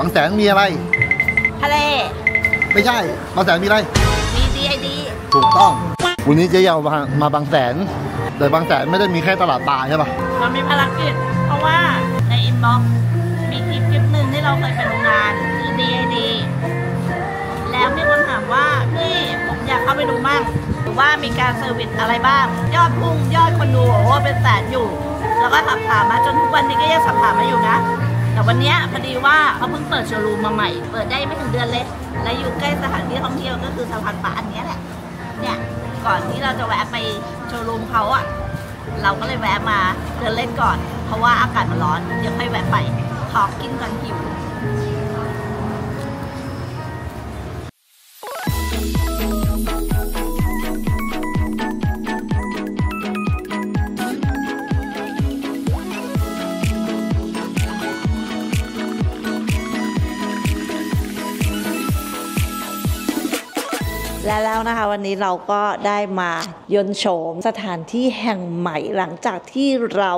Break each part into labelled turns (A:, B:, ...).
A: บางแสนมีอะไร
B: ทะเล
A: ไม่ใช่บางแสนมีอะไร
B: มี DID
A: ถูกต้อง วันนี้เจ๊ยาวมามาบางแสน แต่บางแสนไม่ได้มีแค่ตลาดปลาใช่ปะ
B: มันมีภารกิจ เพราะว่าใน inbox มีคลิปคลิปหนึ่งที่เราเคยไปโรงงานคือ DID แล้วมีคนถามว่าพี่ผมอยากเข้าไปดูมั่งหรือว่ามีการ service อะไรบ้าง ยอดพุ่งยอดคนดูโอ้โหเป็นแสนอยู่ แล้วก็สับถามมาจนทุกวันนี้ก็ยังสับถามมาอยู่นะ แต่วันนี้พอดีว่าเขาเพิ่งเปิดโชว์รูมมาใหม่ เปิดได้ไม่ถึงเดือนเลย และอยู่ใกล้สถานที่ท่องเที่ยวก็คือสะพานปลาอันนี้แหละ เนี่ย ก่อนที่เราจะแวะไปโชว์รูมเขาอะเราก็เลยแวะมาเดินเล่นก่อน เพราะว่าอากาศมันร้อนเดี๋ยวค่อยแวะไปขอกินก่อนหิว และแล้วนะคะวันนี้เราก็ได้มายนต์โฉมสถานที่แห่งใหม่หลังจากที่เรา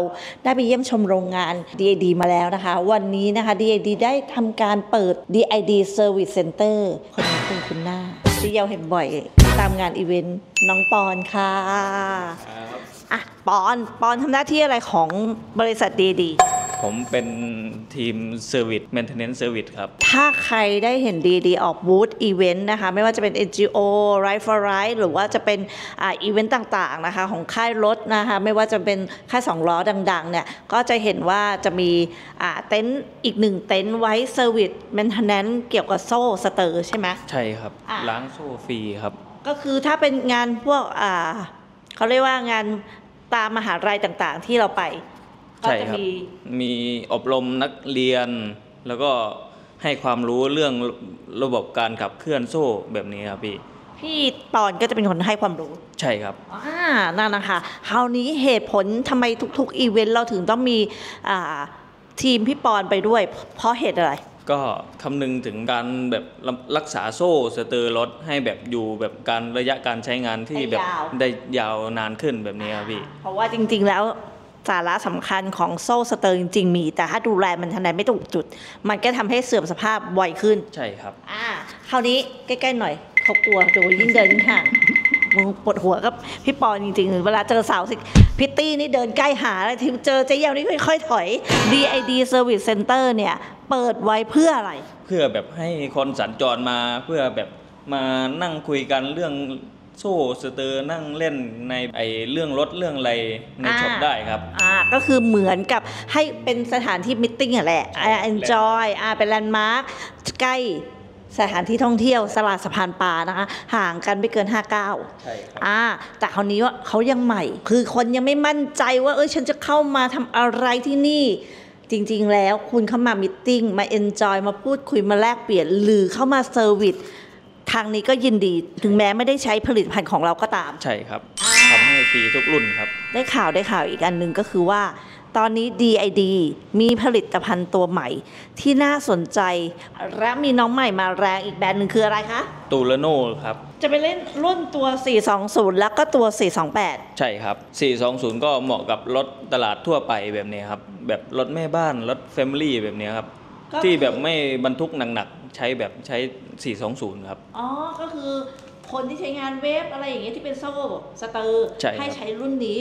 B: ได้ไปเยี่ยมชมโรงงาน DID มาแล้วนะคะ วันนี้นะคะ DID ได้ทำการเปิด DID Service Center คนนี้คุณคุณหน้าที่เยาเห็นบ่อยตามงานอีเวนต์น้องปอนค่ะอะปอนปอนทำหน้าที่อะไรของบริษัท DID
C: ผมเป็นทีม Service Maintenance Service ครับ
B: ถ้าใครได้เห็น DID ออกบูธอีเวนต์นะคะ ไม่ว่าจะเป็น NGO Right for Right หรือว่าจะเป็นอ่าอีเวนต์ต่างๆนะคะ ของค่ายรถนะคะ ไม่ว่าจะเป็นค่ายสองล้อดังๆ เนี่ย ก็จะเห็นว่าจะมีอ่าเต็นท์อีกหนึ่งเต็นท์ไว้ service maintenance เกี่ยวกับโซ่สเตอร์ใช่ไหม
C: ใช่ครับ
B: อะ
C: ล้างโซ่ฟรีครับ
B: ก็คือถ้าเป็นงานพวกอ่าเขาเรียกว่างานตามมหาลัยต่างๆ ที่เราไป ก็
C: ใช่
B: จะ
C: ครับ
B: มี
C: มีอบรมนักเรียน แล้วก็ให้ความรู้เรื่องระบบการขับเคลื่อนโซ่แบบนี้ครับพี่
B: พี่ปอนก็จะเป็นคนให้ความรู้
C: ใช่ครับ
B: อ่านั่นนะคะคราวนี้เหตุผลทำไมทุกๆอีเวนต์เราถึงต้องมีอ่าทีมพี่ปอนไปด้วย เพราะเหตุอะไร
C: ก็คำนึงถึงการแบบรักษาโซ่สเตอร์รถให้แบบอยู่แบบการระยะการใช้งานที่แบบ
B: ให้ยาว
C: ได้ยาวนานขึ้นแบบนี้ครับพี่
B: เพราะว่าจริงๆแล้ว สาระสำคัญของโซ่สเตอร์จริงๆมี แต่ถ้าดูแลมันทันใดไม่ถูกจุด มันก็ทำให้เสื่อมสภาพไวขึ้น
C: ใช่ครับ
B: อ่าคราวนี้ใกล้ๆหน่อยเขากลัวดูยิ่งเดินยิ่งห่างมึงปวดหัวกับพี่ปอนจริงๆ เวลาเจอสาวสิพริตตี้นี่เดินใกล้หาแล้วที่เจอเจ๊ยาวนี่ค่อยๆถอย DID Service Center เนี่ยเปิดไว้เพื่ออะไร
C: เพื่อแบบให้คนสัญจรมาเพื่อแบบมานั่งคุยกันเรื่อง โซ่สเตอร์นั่งเล่นในไอเรื่องรถเรื่องอะไรใน
B: อ่า
C: shop ได้ครับ
B: อ่าก็คือเหมือนกับให้เป็นสถานที่ meeting อะแหละอ่า enjoy อ่าเป็น landmark ใกล้สถานที่ท่องเที่ยวตลาดสะพานปลานะคะ ห่างกันไม่เกิน 5 ก้าว
C: ใช่ครับ
B: อ่าแต่คราวนี้ว่าเขายังใหม่ คือคนยังไม่มั่นใจว่า เอ้ยฉันจะเข้ามาทำอะไรที่นี่จริง ๆ แล้วคุณเข้ามา meeting มา enjoy มาพูดคุยมาแลกเปลี่ยน หรือเข้ามา service ทางนี้ก็ยินดี ถึงแม้ไม่ได้ใช้ผลิตภัณฑ์ของเราก็ตาม
C: ใช่ครับ
B: อ่า
C: ทำให้ฟรีทุกรุ่นครับ
B: ได้ข่าวได้ข่าวอีกอันหนึ่งก็คือว่า ตอนนี้ DID มีผลิตภัณฑ์ตัวใหม่ ที่น่าสนใจ และมีน้องใหม่มาแรงอีกแบรนด์หนึ่งคืออะไรคะ
C: ตูลโน่ครับ
B: จะไปเล่นรุ่นตัว 420 แล้วก็ตัว 428
C: ใช่ครับ 420 ก็เหมาะกับรถตลาดทั่วไปแบบนี้ครับ แบบรถแม่บ้าน รถแฟมิลี่แบบนี้ครับ
B: ก็
C: ที่แบบไม่บรรทุกหนักๆ ใช้แบบใช้ 420 ครับ
B: อ๋อ ก็คือคนที่ใช้งานเวฟอะไรอย่างเงี้ยที่เป็นโซ่สเตอร์
C: ใช่ครับ
B: ใช้รุ่นนี้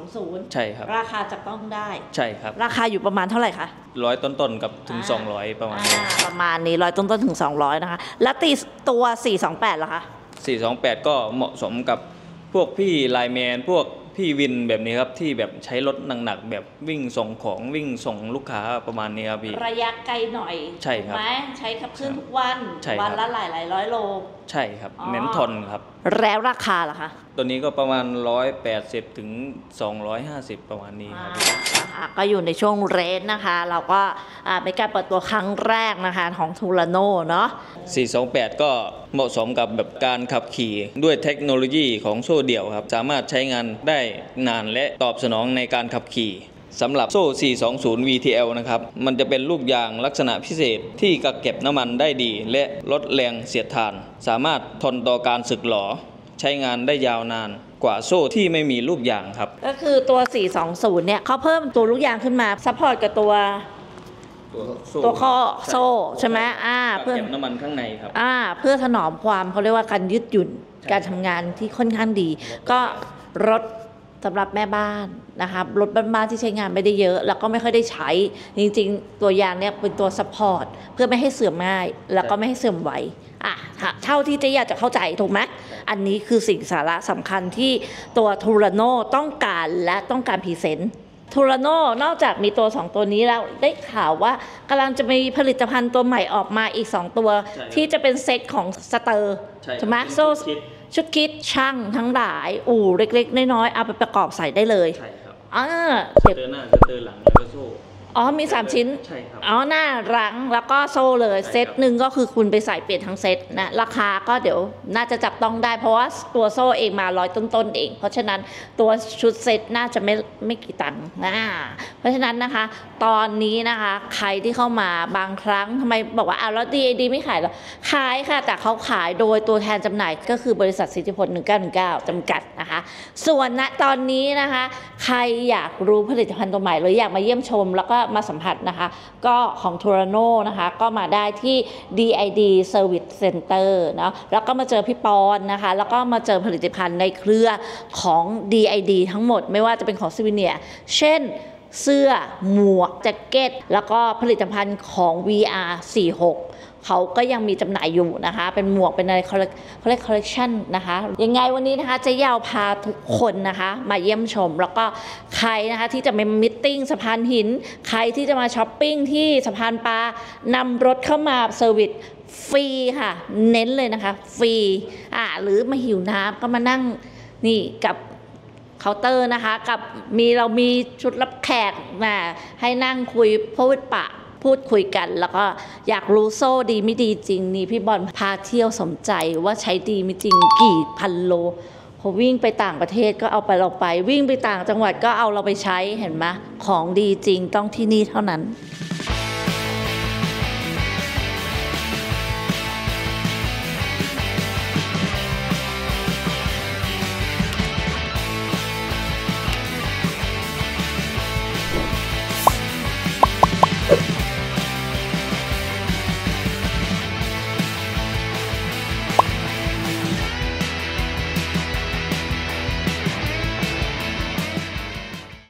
B: 420
C: ใช่ครับ
B: ราคาจับต้องได้
C: ใช่ครับ
B: ราคาอยู่ประมาณเท่าไหร่คะ
C: ร้อยต้นๆกับถึง200 ประมาณนี้
B: อ่าประมาณนี้ร้อยต้นๆถึง 200 นะคะ แล้วตีตัว 428เหรอคะ
C: 428 ก็เหมาะสมกับพวกพี่ไลน์แมน พวก พี่วินแบบนี้ครับที่แบบใช้รถหนักๆแบบวิ่งส่งของวิ่งส่งลูกค้าประมาณนี้ครับพี่
B: ระยะไกลหน่อย
C: ใช่ครับ
B: ถูกไหมใช้ขับเคลื่อนทุกวัน
C: ใช่ครับ
B: วันละหลายหลายร้อยโล
C: ใช่ครับ
B: อ๋อ
C: เน้นทนครับ
B: แล้วราคาล่ะคะ
C: ตัวนี้ก็ประมาณ 180ถึง250 ประมาณนี้ครับพี่
B: อ่าก็อยู่ในช่วงเรนจ์นะคะ เราก็อ่าเป็นการเปิดตัวครั้งแรกนะคะของทูลาโนเนาะ
C: 428 ก็เหมาะสมกับแบบการขับขี่ด้วยเทคโนโลยีของโซ่เดี่ยวครับ สามารถใช้งานได้นานและตอบสนองในการขับขี่ สำหรับโซ่ 420 VTL นะครับ มันจะเป็นลูกยางลักษณะพิเศษที่กักเก็บน้ำมันได้ดี และลดแรงเสียดทาน สามารถทนต่อการสึกหรอ ใช้งานได้ยาวนานกว่าโซ่ที่ไม่มีลูกยางครับ
B: ก็คือตัว 420 เนี่ยเขาเพิ่มตัวลูกยางขึ้นมา support กับตัว
C: ตัวโซ่
B: ตัวข้อโซ่ใช่ไหมอ่า
C: กับ
B: เพื่อ
C: เก็บน้ำมันข้างในครับ
B: อ่า เพื่อถนอมความเขาเรียกว่าการยืดหยุ่น
C: ใช่
B: การทำงานที่ค่อนข้างดี ก็รถ สำหรับแม่บ้านนะคะรถบ้านๆที่ใช้งานไม่ได้เยอะ แล้วก็ไม่ค่อยได้ใช้ จริงๆ ตัวยางเนี่ยเป็นตัว support เพื่อไม่ให้เสื่อมง่าย แล้วก็ไม่ให้เสื่อมไวอะถ้าเท่าที่เจ๊อยากจะเข้าใจถูกไหมอันนี้คือสิ่งสาระสำคัญที่ตัวทูรโนต้องการและต้องการ present ทูรโนนอกจากมีตัว 2 ตัวนี้แล้วได้ข่าวว่ากำลังจะมีผลิตภัณฑ์ตัวใหม่ออกมาอีก 2 ตัว
C: ใช่ครับ
B: ที่จะเป็นเซตของสเตอร์
C: ใช่ครับ
B: ใช่ไหม
C: เป็น
B: โซ่
C: ชุด kit
B: ชุด kit ช่างทั้งหลาย อู่เล็ก ๆ น้อยๆเอาไปประกอบใส่ได้เลย
C: ใช่ครับ
B: อ่า
C: สเตอร์หน้าสเตอร์หลังแล้วก็โซ่
B: อ๋อมี3ชิ้น
C: ใช่ครับ
B: อ๋อหน้าหลังแล้วก็โซ่เลย
C: ใช่ครับ
B: เซตหนึ่งก็คือคุณไปใส่เปลี่ยนทั้งเซตนะราคาก็เดี๋ยวน่าจะจับต้องได้เพราะว่าตัวโซ่เองมาร้อยต้นๆเอง เพราะฉะนั้นตัวชุดเซตน่าจะไม่ไม่กี่ตังค์นะเพราะฉะนั้นนะคะ ตอนนี้นะคะใครที่เข้ามาบางครั้งทำไมบอกว่าอ้าวแล้ว DAD ไม่ขายเหรอขายค่ะแต่เขาขายโดยตัวแทนจำหน่ายก็คือบริษัทสิทธิพล1919จำกัดนะคะ ส่วนณตอนนี้นะคะ ใครอยากรู้ผลิตภัณฑ์ตัวใหม่หรืออยากมาเยี่ยมชม แล้วก็มาสัมผัสนะคะ ก็ของทูรโนนะคะ ก็มาได้ที่ DID Service Center เนาะแล้วก็มาเจอพี่ปอนนะคะ แล้วก็มาเจอผลิตภัณฑ์ในเครือของ DID ทั้งหมด ไม่ว่าจะเป็นของซิวิเนีย เช่น เสื้อหมวกแจ็คเก็ต แล้วก็ผลิตภัณฑ์ของ VR 46 เขาก็ยังมีจำหน่ายอยู่นะคะ เป็นหมวกเป็นอะไรเขาเรียกเขาเรียกคอลเลกชันนะคะ ยังไงวันนี้นะคะเจ๊ยาวพาทุกคนนะคะ มาเยี่ยมชม แล้วก็ใครนะคะที่จะมา meeting สะพานหิน ใครที่จะมาช้อปปิ้งที่สะพานปลานำรถเข้ามา service ฟรีค่ะ เน้นเลยนะคะ ฟรีอ่าหรือมาหิวน้ำก็มานั่งนี่กับ เคาน์เตอร์นะคะ กับมีเรามีชุดรับแขกมาให้นั่งคุยพูดปะพูดคุยกัน แล้วก็อยากรู้โซ่ดีไม่ดีจริงนี่พี่บอลพาเที่ยวสมใจว่าใช้ดีไม่จริงกี่พันโลพอวิ่งไปต่างประเทศก็เอาไปเราไป วิ่งไปต่างจังหวัดก็เอาเราไปใช้เห็นไหมของดีจริงต้องที่นี่เท่านั้น